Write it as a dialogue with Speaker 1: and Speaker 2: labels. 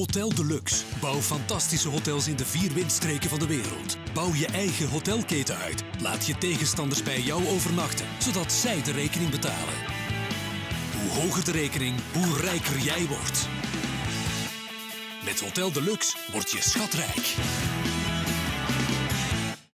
Speaker 1: Hotel Deluxe. Bouw fantastische hotels in de vier windstreken van de wereld. Bouw je eigen hotelketen uit. Laat je tegenstanders bij jou overnachten, zodat zij de rekening betalen. Hoe hoger de rekening, hoe rijker jij wordt. Met Hotel Deluxe word je schatrijk.